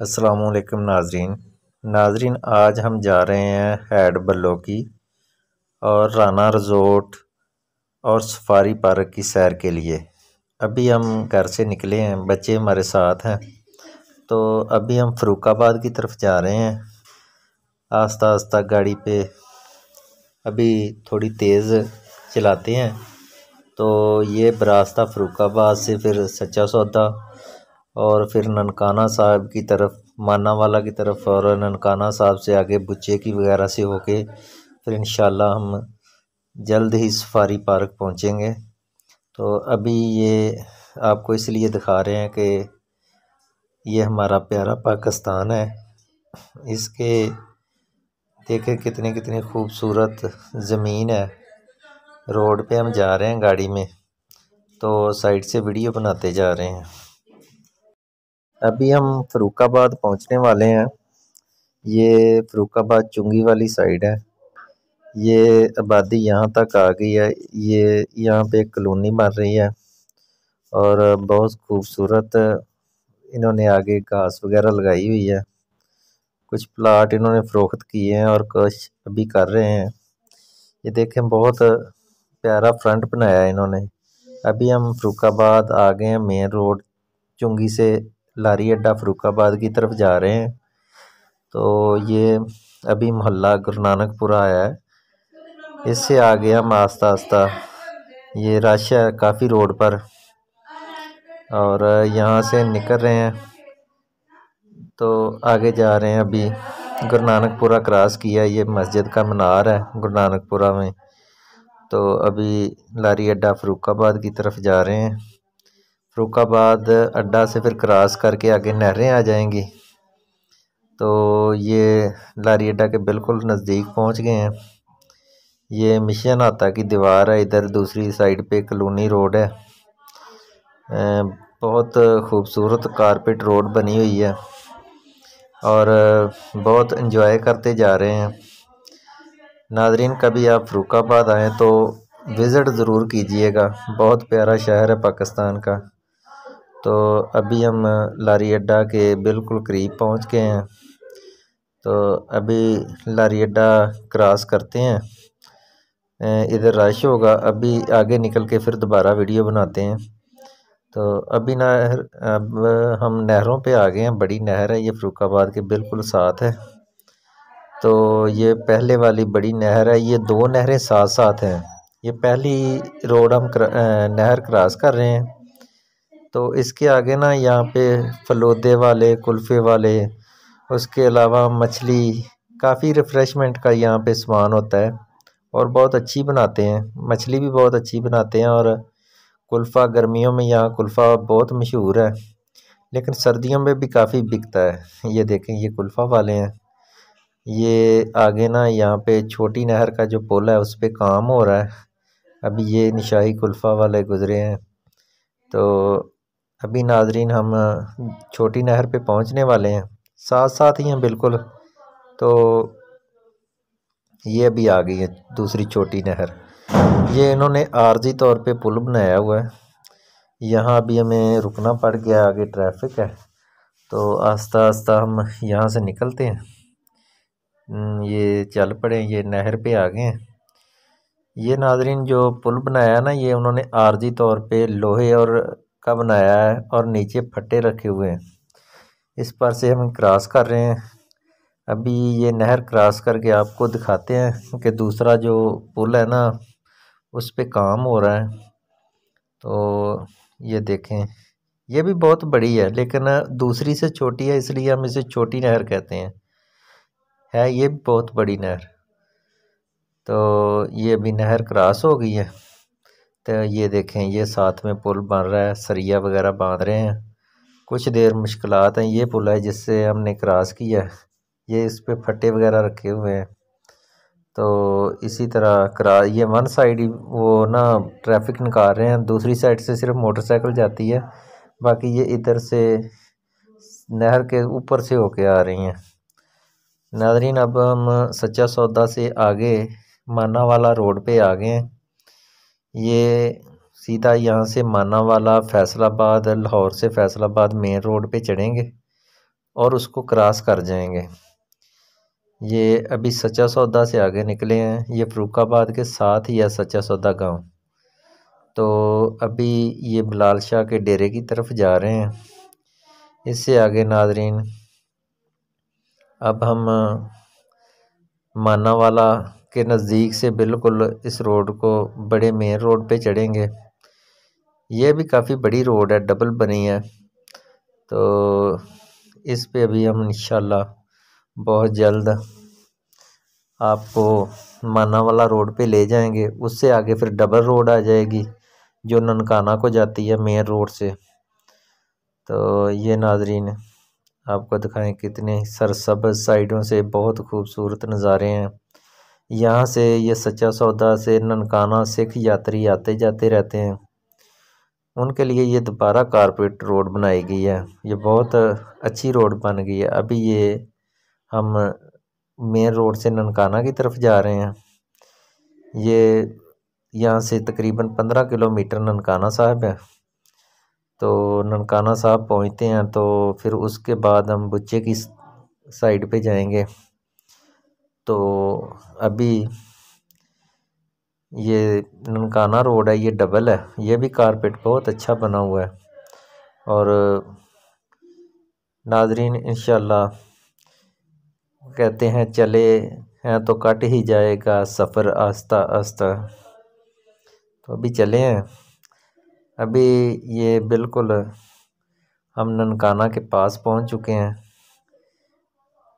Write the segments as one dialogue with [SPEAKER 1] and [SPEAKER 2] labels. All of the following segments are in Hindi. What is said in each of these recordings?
[SPEAKER 1] असलकम नाजरीन। नाजरीन, आज हम जा रहे हैं हैड बल्लो की और राना रिजोर्ट और सफारी पार्क की सैर के लिए। अभी हम घर से निकले हैं, बच्चे हमारे साथ हैं तो अभी हम फ़रुखाबाद की तरफ़ जा रहे हैं। आस्ता आस्ता गाड़ी पे अभी थोड़ी तेज़ चलाते हैं तो ये बरास्ता फ़रुखाबाद से फिर सच्चा सौदा और फिर ननकाना साहब की तरफ़ माना वाला की तरफ़ और ननकाना साहब से आगे बुच्चे की वगैरह से होके फिर इन हम जल्द ही सफारी पार्क पहुँचेंगे। तो अभी ये आपको इसलिए दिखा रहे हैं कि ये हमारा प्यारा पाकिस्तान है। इसके देखें कितनी कितनी खूबसूरत ज़मीन है। रोड पे हम जा रहे हैं गाड़ी में तो साइड से वीडियो बनाते जा रहे हैं। अभी हम फ़रुखाबाद पहुँचने वाले हैं। ये फ़रुखाबाद चुंगी वाली साइड है। ये आबादी यहाँ तक आ गई है। ये यहाँ पे एक कॉलोनी बन रही है और बहुत खूबसूरत इन्होंने आगे घास वगैरह लगाई हुई है। कुछ प्लाट इन्होंने फ़रोख्त किए हैं और कुछ अभी कर रहे हैं। ये देखें, बहुत प्यारा फ्रंट बनाया है इन्होंने। अभी हम फ़रुखाबाद आ गए हैं मेन रोड चुंगी से लारी अड्डा फ़रुखाबाद की तरफ़ जा रहे हैं। तो ये अभी मोहल्ला गुरु नानकपुरा आया है। इससे आगे हम आस्ता आस्ता ये रश है काफ़ी रोड पर और यहाँ से निकल रहे हैं। तो आगे जा रहे हैं अभी। गुरु नानकपुरा क्रॉस किया ये मस्जिद का मनार है गुरु नानकपुरा में। तो अभी लारी अड्डा फ़रुखाबाद की तरफ़ जा रहे हैं। फ़रुखाबाद अड्डा से फिर क्रॉस करके आगे नहरें आ जाएँगी। तो ये लारी अड्डा के बिल्कुल नज़दीक पहुँच गए हैं। ये मिशन आता की दीवार है, इधर दूसरी साइड पे कलोनी रोड है। बहुत खूबसूरत कारपेट रोड बनी हुई है और बहुत इंजॉय करते जा रहे हैं। नाजरीन, कभी आप फ़रुखाबाद आएँ तो विज़िट ज़रूर कीजिएगा। बहुत प्यारा शहर है पाकिस्तान का। तो अभी हम लारी अड्डा के बिल्कुल करीब पहुँच गए हैं। तो अभी लारी अड्डा क्रॉस करते हैं। इधर रश होगा, अभी आगे निकल के फिर दोबारा वीडियो बनाते हैं। तो अभी नहर, अब हम नहरों पे आ गए हैं, बड़ी नहर है, ये फ़रुखाबाद के बिल्कुल साथ है। तो ये पहले वाली बड़ी नहर है, ये दो नहरें साथ साथ हैं। ये पहली रोड हम नहर क्रॉस कर रहे हैं। तो इसके आगे ना यहाँ पे फलोदे वाले, कुल्फ़े वाले, उसके अलावा मछली, काफ़ी रिफ़्रेशमेंट का यहाँ पे सामान होता है और बहुत अच्छी बनाते हैं। मछली भी बहुत अच्छी बनाते हैं और कुल्फ़ा गर्मियों में यहाँ कुल्फ़ा बहुत मशहूर है, लेकिन सर्दियों में भी काफ़ी बिकता है। ये देखें, ये कुल्फ़ा वाले हैं। ये आगे ना यहाँ पे छोटी नहर का जो पुल है, उस पर काम हो रहा है। अभी ये निशाही कुल्फ़ा वाले गुज़रे हैं। तो अभी नाजरीन, हम छोटी नहर पे पहुँचने वाले हैं। साथ साथ ही हैं, बिल्कुल। तो ये अभी आ गई है, दूसरी छोटी नहर। ये इन्होंने आर्जी तौर पे पुल बनाया हुआ है। यहाँ अभी हमें रुकना पड़ गया, आगे ट्रैफ़िक है। तो आस्ता आस्ता हम यहाँ से निकलते हैं। ये चल पड़े ये नहर पे आ गए हैं। ये नाजरीन, जो पुल बनाया ना, ये उन्होंने आर्जी तौर पे लोहे और का बनाया है और नीचे फट्टे रखे हुए हैं। इस पर से हम क्रॉस कर रहे हैं। अभी ये नहर क्रॉस करके आपको दिखाते हैं कि दूसरा जो पुल है ना, उस पर काम हो रहा है। तो ये देखें, ये भी बहुत बड़ी है, लेकिन दूसरी से छोटी है, इसलिए हम इसे छोटी नहर कहते हैं। है, ये भी बहुत बड़ी नहर। तो ये अभी नहर क्रॉस हो गई है। तो ये देखें, ये साथ में पुल बन रहा है, सरिया वगैरह बाँध रहे हैं। कुछ देर मुश्किल हैं, ये पुल है जिससे हमने क्रॉस किया ये इस पर फट्टे वगैरह रखे हुए हैं। तो इसी तरह करा, ये वन साइड ही वो ना ट्रैफ़िक निकाल रहे हैं, दूसरी साइड से सिर्फ़ मोटरसाइकिल जाती है। बाकी ये इधर से नहर के ऊपर से होके आ रही हैं। नादरीन अब हम सच्चा सौदा से आगे माना वाला रोड पे आ गए हैं। ये सीधा यहाँ से माना वाला फैसलाबाद, लाहौर से फैसलाबाद मेन रोड पे चढ़ेंगे और उसको क्रॉस कर जाएँगे। ये अभी सच्चा सौदा से आगे निकले हैं। ये फ़रुखाबाद के साथ ही है सच्चा सौदा गाँव। तो अभी ये बलाल शाह के डेरे की तरफ़ जा रहे हैं। इससे आगे नाजरीन, अब हम माना वाला के नज़दीक से बिल्कुल इस रोड को बड़े मेन रोड पे चढ़ेंगे। ये भी काफ़ी बड़ी रोड है, डबल बनी है। तो इस पे अभी हम इंशाल्लाह बहुत जल्द आपको माना वाला रोड पे ले जाएँगे। उससे आगे फिर डबल रोड आ जाएगी, जो ननकाना को जाती है मेन रोड से। तो ये नाजरीन, आपको दिखाएँ कितने सरसब्ज साइडों से बहुत खूबसूरत नज़ारे हैं। यहाँ से ये सच्चा सौदा से ननकाना सिख यात्री आते जाते रहते हैं। उनके लिए ये दोबारा कारपेट रोड बनाई गई है। ये बहुत अच्छी रोड बन गई है। अभी ये हम मेन रोड से ननकाना की तरफ़ जा रहे हैं। ये यहाँ से तकरीबन पंद्रह किलोमीटर ननकाना साहब है। तो ननकाना साहब पहुँचते हैं तो फिर उसके बाद हम बुच्चे की साइड पे जाएँगे। तो अभी ये ननकाना रोड है, ये डबल है। ये भी कारपेट बहुत अच्छा बना हुआ है। और नाजरीन इन कहते हैं, चले हैं तो कट ही जाएगा सफ़र, आस्ता आस्ता। तो अभी चले हैं। अभी ये बिल्कुल हम ननकाना के पास पहुँच चुके हैं।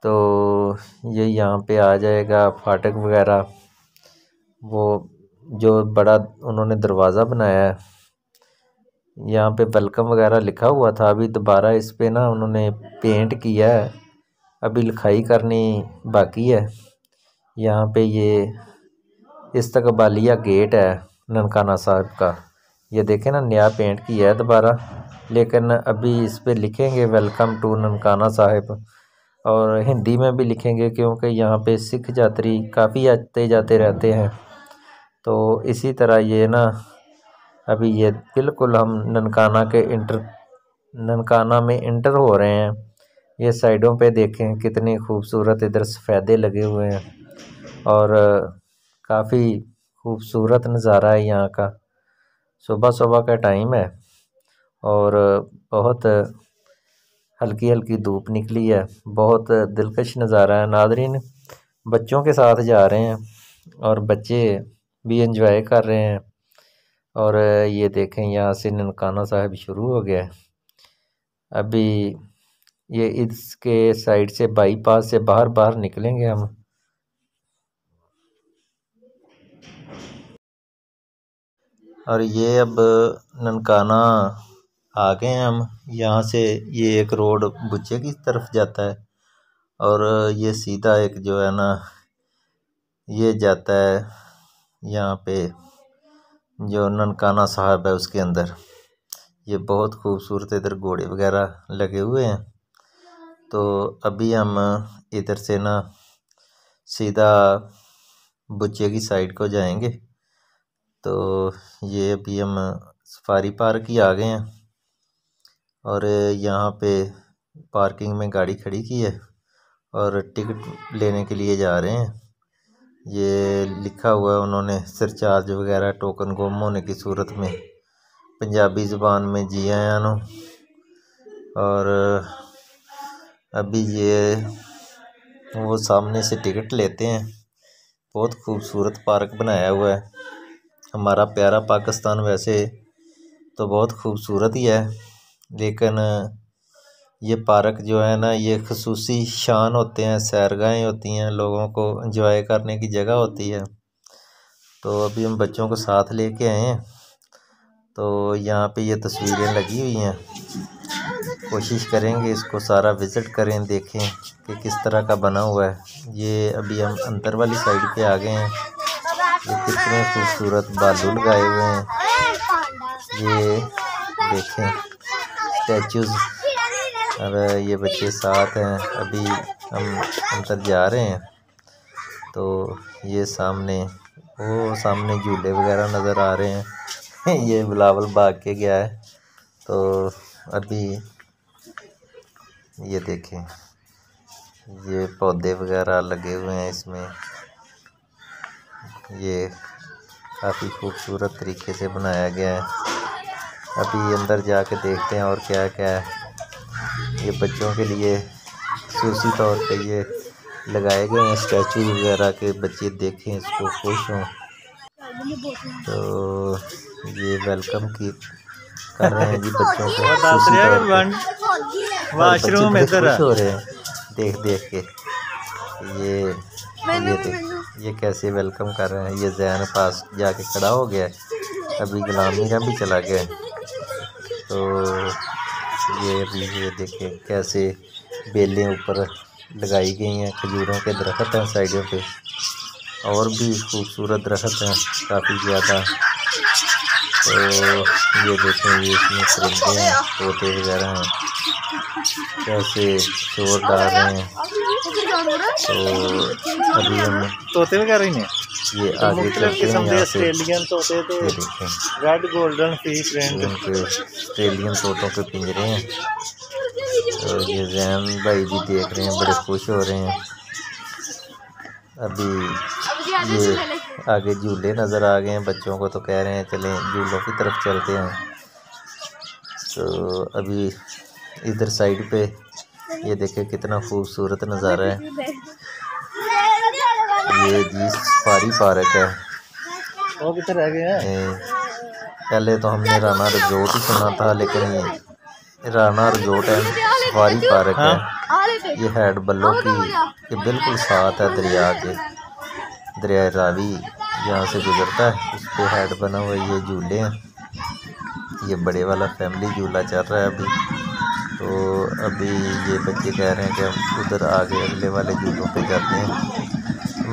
[SPEAKER 1] तो ये यहाँ पे आ जाएगा फाटक वगैरह। वो जो बड़ा उन्होंने दरवाज़ा बनाया है। यहाँ पे वेलकम वगैरह लिखा हुआ था। अभी दोबारा इस पर ना उन्होंने पेंट किया है। अभी लिखाई करनी बाकी है। यहाँ पे ये इस्तकबालिया गेट है ननकाना साहब का। ये देखें ना, नया पेंट किया है दोबारा। लेकिन अभी इस पर लिखेंगे वेलकम टू ननकाना साहिब। और हिंदी में भी लिखेंगे क्योंकि यहाँ पे सिख यात्री काफ़ी आते जाते रहते हैं। तो इसी तरह ये ना, अभी ये बिल्कुल हम ननकाना के इंटर, ननकाना में इंटर हो रहे हैं। ये साइडों पे देखें कितनी खूबसूरत इधर सफ़ेदे लगे हुए हैं और काफ़ी खूबसूरत नज़ारा है यहाँ का। सुबह सुबह का टाइम है और बहुत हल्की हल्की धूप निकली है। बहुत दिलकश नज़ारा है। नादरीन, बच्चों के साथ जा रहे हैं और बच्चे भी इंजॉय कर रहे हैं। और ये देखें, यहाँ से ननकाना साहब शुरू हो गया है। अभी ये इसके साइड से बाईपास से बाहर बाहर निकलेंगे हम। और ये अब ननकाना आ गए हम यहाँ से ये एक रोड बुच्चे की तरफ़ जाता है और ये सीधा एक जो है ना, ये जाता है यहाँ पे जो ननकाना साहब है उसके अंदर। ये बहुत खूबसूरत इधर घोड़े वगैरह लगे हुए हैं। तो अभी हम इधर से ना सीधा बुच्चे की साइड को जाएँगे। तो ये अभी हम सफारी पार्क ही आ गए हैं। और यहाँ पे पार्किंग में गाड़ी खड़ी की है और टिकट लेने के लिए जा रहे हैं। ये लिखा हुआ है उन्होंने सरचार्ज वगैरह, टोकन गुम होने की सूरत में। पंजाबी ज़बान में जी आया नो और अभी ये, वो सामने से टिकट लेते हैं। बहुत खूबसूरत पार्क बनाया हुआ है। हमारा प्यारा पाकिस्तान वैसे तो बहुत खूबसूरत ही है। लेकिन, ये पार्क जो है ना, ये खसूसी शान होते हैं, सैरगाहें होती हैं, लोगों को इंजॉय करने की जगह होती है। तो अभी हम बच्चों को साथ लेके आए हैं। तो यहाँ पे ये तस्वीरें लगी हुई हैं। कोशिश करेंगे इसको सारा विज़िट करें, देखें कि किस तरह का बना हुआ है। ये अभी हम अंदर वाली साइड पे आ गए हैं। ये कितने खूबसूरत बालू लगाए हुए हैं। ये देखें। स्टैचूज़ और ये बच्चे साथ हैं। अभी हम अंदर जा रहे हैं। तो ये सामने, वो सामने झूले वगैरह नज़र आ रहे हैं। ये बिलावल भाग के गया है। तो अभी ये देखें, ये पौधे वगैरह लगे हुए हैं इसमें। ये काफ़ी खूबसूरत तरीके से बनाया गया है। अभी अंदर जा जाके देखते हैं और क्या क्या है। ये बच्चों के लिए खसूसी तौर पे ये लगाए गए हैं स्टैचू वगैरह के बच्चे देखें इसको खुश हों। तो ये वेलकम की कर रहे हैं जी बच्चों को। वाशरूम हो रहे हैं। देख देख के। ये ये देख। ये कैसे वेलकम कर रहे हैं। ये जैन पास जाके खड़ा हो गया अभी गुलामी का भी चला गया तो ये ये देखें कैसे बेलें ऊपर लगाई गई हैं खजूरों के दरख्त हैं साइडों पे। और भी खूबसूरत दरख्त हैं, काफ़ी ज़्यादा। तो ये देखें ये इसमें परिंदे हैं, तोते वगैरह हैं। कैसे शोर डाल रहे हैं। तो अभी हम
[SPEAKER 2] तोते वगैरह ही?
[SPEAKER 1] ये आगे चलते हैं यहाँ
[SPEAKER 2] ऑस्ट्रेलियन तोते तो
[SPEAKER 1] ये देखें।
[SPEAKER 2] रेड गोल्डन फ़ीस
[SPEAKER 1] उनके ऑस्ट्रेलियन तोतों के पिंजरे हैं। तो ये जैन भाई भी देख रहे हैं बड़े खुश हो रहे हैं। अभी ये आगे झूले नज़र आ गए हैं बच्चों को तो कह रहे हैं चलें झूलों की तरफ़ चलते हैं। तो अभी इधर साइड पे ये देखें कितना खूबसूरत नज़ारा है। ये जी सफारी पार्क है।
[SPEAKER 2] वो किधर रह गए हैं?
[SPEAKER 1] पहले तो हमने राना रिजोर्ट ही सुना था लेकिन ये राना रिजोर्ट है सफारी पार्क है। ये हेड बल्लो की ये बिल्कुल साथ है दरिया के। दरिया रावी यहाँ से गुजरता है उस पर हेड बना हुआ ये झूले हैं। ये बड़े वाला फैमिली झूला चल रहा है अभी। तो अभी ये बच्चे कह रहे हैं कि हम उधर आगे अगले वाले झूलों पे जाते हैं।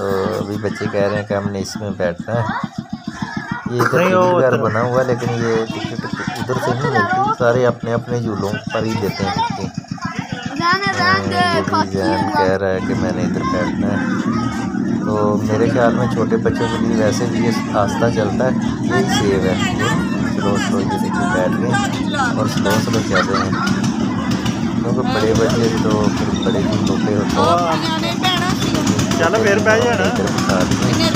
[SPEAKER 1] तो अभी बच्चे कह रहे हैं कि हमने इसमें बैठना है। ये टिकट घर बना हुआ है लेकिन ये टिकट उधर से नहीं मिलती। सारे अपने अपने झूलों पर ही देते हैं टिकटें जैन कह रहा है कि मैंने इधर बैठना है। तो मेरे ख्याल में छोटे बच्चों के लिए वैसे भी ये आस्था चलता है यही सेव है। स्लो स्लो ये देखिए बैठ गए। और स्लो स्लो चल रहे हैं। क्योंकि बड़े बच्चे तो फिर बड़े भी छोटे होते हैं।
[SPEAKER 2] ਚੱਲ ਫਿਰ ਬਹਿ ਜਾਣਾ
[SPEAKER 1] इधर बिठा दिए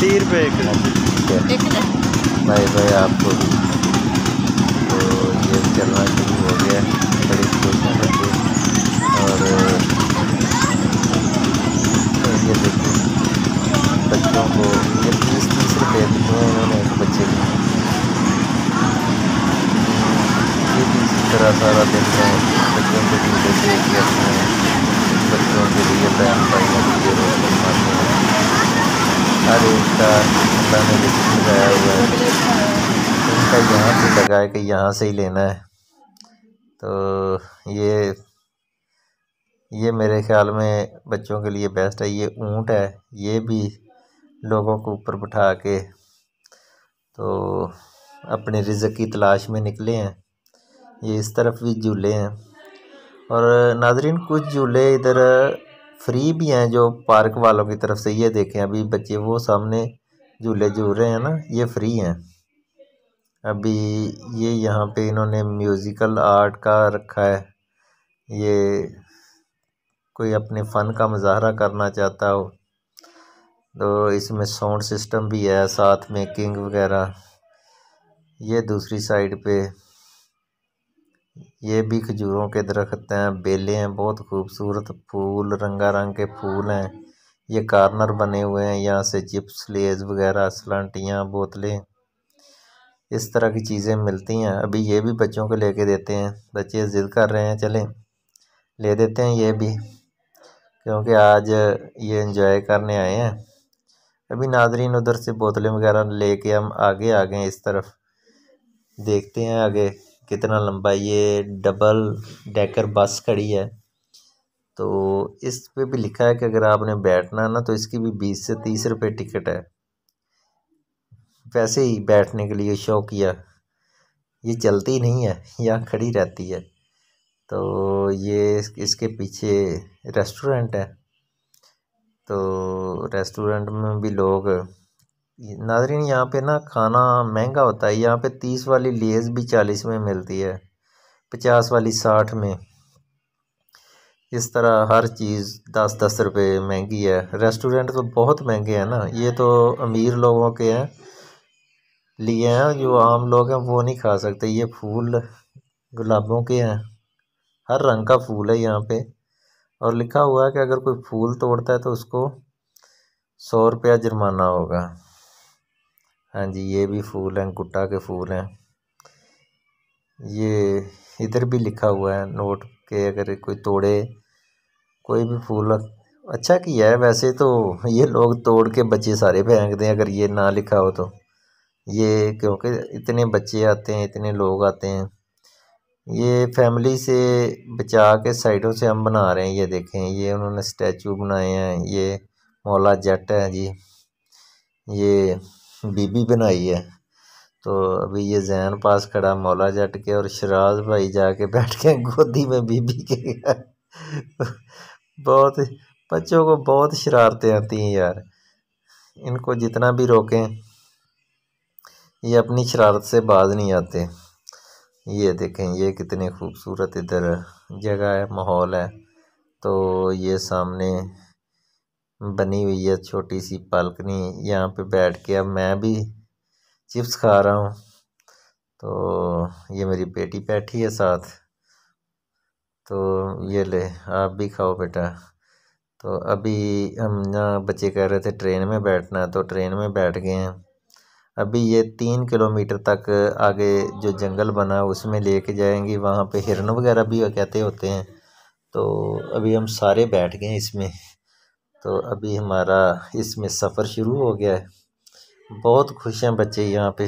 [SPEAKER 2] 30 ਰੁਪਏ ਇੱਕ
[SPEAKER 1] ठीक है बाय बाय आपको भी तो ये चलना शुरू हो गया है बड़े खुश हैं बच्चे और तो ये देखिए बच्चों को ये तीस तीस रुपये दिए हैं इन्होंने एक बच्चे को ये भी इसी तरह सारा दिन में बच्चों के झूले देख के अपने बच्चों के लिए बहन भाइयों के लिए हैं हर एक का अल्लाह ने रिस्क लगाया हुआ है इनका यहाँ से है कि यहाँ से ही लेना है तो ये ये मेरे ख्याल में बच्चों के लिए बेस्ट है, ये ऊँट है, ये भी लोगों को ऊपर बिठा के तो अपने रिज़्क की तलाश में निकले हैं, ये इस तरफ़ भी झूले हैं। और नाजरीन, कुछ झूले इधर फ्री भी हैं जो पार्क वालों की तरफ़ से, ये देखें, अभी बच्चे वो सामने झूले झूल रहे हैं ना, ये फ्री हैं। अभी ये यहाँ पे इन्होंने म्यूज़िकल आर्ट का रखा है। ये कोई अपने फ़न का मुजाहरा करना चाहता हो तो इसमें साउंड सिस्टम भी है, साथ में किंग वगैरह। ये दूसरी साइड पे ये भी खजूरों के दरख्त हैं, बेलें हैं, बहुत खूबसूरत फूल, रंगारंग के फूल हैं। ये कार्नर बने हुए हैं, यहाँ से चिप्स, लेज वगैरह, सलांटियाँ, बोतलें, इस तरह की चीज़ें मिलती हैं। अभी ये भी बच्चों को लेके देते हैं। बच्चे ज़िद कर रहे हैं, चलें, ले देते हैं ये भी, क्योंकि आज ये इंजॉय करने आए हैं। अभी नाजरीन, उधर से बोतलें वगैरह लेके हम आगे आ गए इस तरफ़, देखते हैं आगे। कितना लंबा ये डबल डेकर बस खड़ी है। तो इस पे भी लिखा है कि अगर आपने बैठना है ना तो इसकी भी बीस से तीस रुपये टिकट है। वैसे ही बैठने के लिए शौक किया ये चलती नहीं है, यहाँ खड़ी रहती है। तो ये इसके पीछे रेस्टोरेंट है। तो रेस्टोरेंट में भी लोग नाजरीन, यहाँ पे ना खाना महँगा होता है। यहाँ पे तीस वाली लेस भी चालीस में मिलती है, पचास वाली साठ में। इस तरह हर चीज़ दस दस रुपये महँगी है। रेस्टोरेंट तो बहुत महँगे हैं ना। ये तो अमीर लोगों के हैं, लिए हैं, जो आम लोग हैं, वो नहीं खा सकते। ये फूल गुलाबों के हैं। हर रंग का फूल है यहाँ पे। और लिखा हुआ है कि अगर कोई फूल तोड़ता है तो उसको सौ रुपया जुर्माना होगा। हाँ जी, ये भी फूल हैं, गुट्टा के फूल हैं। ये इधर भी लिखा हुआ है, नोट के अगर कोई तोड़े, कोई भी फूल अच्छा किया है वैसे तो ये लोग तोड़ के बच्चे सारे फेंक दें अगर ये ना लिखा हो तो। ये क्योंकि इतने बच्चे आते हैं, इतने लोग आते हैं। ये फैमिली से बचा के साइडों से हम बना रहे हैं, ये देखें, ये उन्होंने स्टैचू बनाए हैं, ये मौला जट है जी। ये बीबी बनाई है। तो अभी ये जैन पास खड़ा मौला जट के और शराज भाई जाके बैठ के गोदी में बीबी के बहुत, बच्चों को बहुत शरारतें आती हैं यार। इनको जितना भी रोकें, ये अपनी शरारत से बाज नहीं आते। ये देखें, ये कितने खूबसूरत इधर जगह है, माहौल है। तो ये सामने बनी हुई है, छोटी सी बालकनी यहाँ पे बैठ के अब मैं भी चिप्स खा रहा हूँ। तो ये मेरी बेटी बैठी है साथ। तो ये ले, आप भी खाओ बेटा। तो अभी हम ना बच्चे कह रहे थे ट्रेन में बैठना तो ट्रेन में बैठ गए हैं। अभी ये तीन किलोमीटर तक आगे जो जंगल बना, उसमें लेके जाएँगी। वहाँ पे हिरन वगैरह भी कहते होते हैं। तो अभी हम सारे बैठ गए इसमें। तो अभी हमारा इसमें सफ़र शुरू हो गया है। बहुत खुश हैं बच्चे यहाँ पे।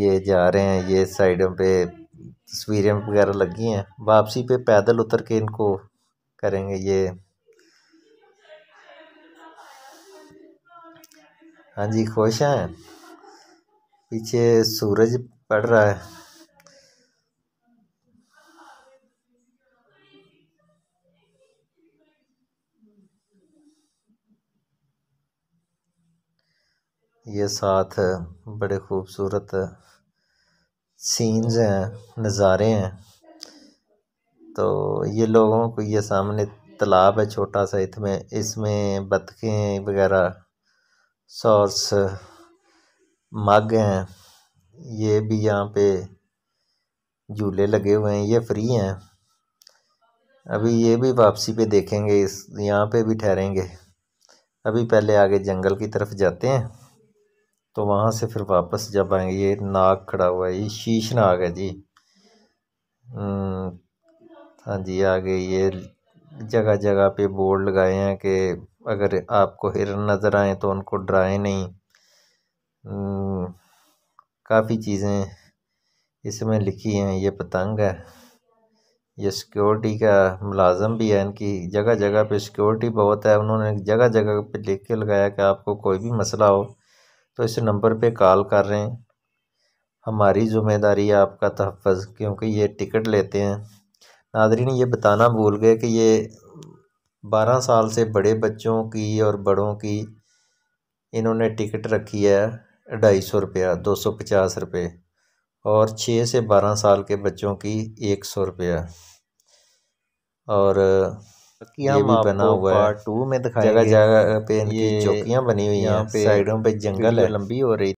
[SPEAKER 1] ये जा रहे हैं, ये साइडों पे तस्वीरें वगैरह लगी हैं। वापसी पे पैदल उतर के इनको करेंगे ये। हाँ जी, खुश हैं? पीछे सूरज पड़ रहा है। ये साथ बड़े खूबसूरत सीन्स हैं, नज़ारे हैं। तो ये लोगों को ये सामने तालाब है छोटा सा, इसमें इसमें बतखें वगैरह सॉर्स मग हैं। ये भी यहाँ पे झूले लगे हुए हैं, ये फ्री हैं। अभी ये भी वापसी पे देखेंगे, इस, यहाँ पे भी ठहरेंगे। अभी पहले आगे जंगल की तरफ़ जाते हैं। तो वहाँ से फिर वापस जब आएँगे ये नाग खड़ा हुआ है ये शीश नाग है जी। हम्म, हाँ जी आगे ये जगह जगह पे बोर्ड लगाए हैं कि अगर आपको हिरन नज़र आए तो उनको डराएँ नहीं। हम्म, काफ़ी चीज़ें इसमें लिखी हैं ये पतंग है। ये सिक्योरिटी का मुलाजम भी है इनकी जगह जगह पे सिक्योरिटी बहुत है। उन्होंने जगह जगह पे लिख के लगाया कि आपको कोई भी मसला हो तो इस नंबर पे कॉल कर रहे हैं। हमारी ज़िम्मेदारी है आपका तहफ़ क्योंकि ये टिकट लेते हैं। नादरीन ये बताना भूल गए कि ये बारह साल से बड़े बच्चों की और बड़ों की इन्होंने टिकट रखी है ढाई सौ रुपया, दो सौ पचास रुपये, और छः से बारह साल के बच्चों की एक सौ रुपया। और ये भी बना हुआ है। पार्ट टू में दिखाया जगह जगह पे इनकी चौकियाँ बनी हुई हैं। साइडों पे जंगल है। लंबी हो रही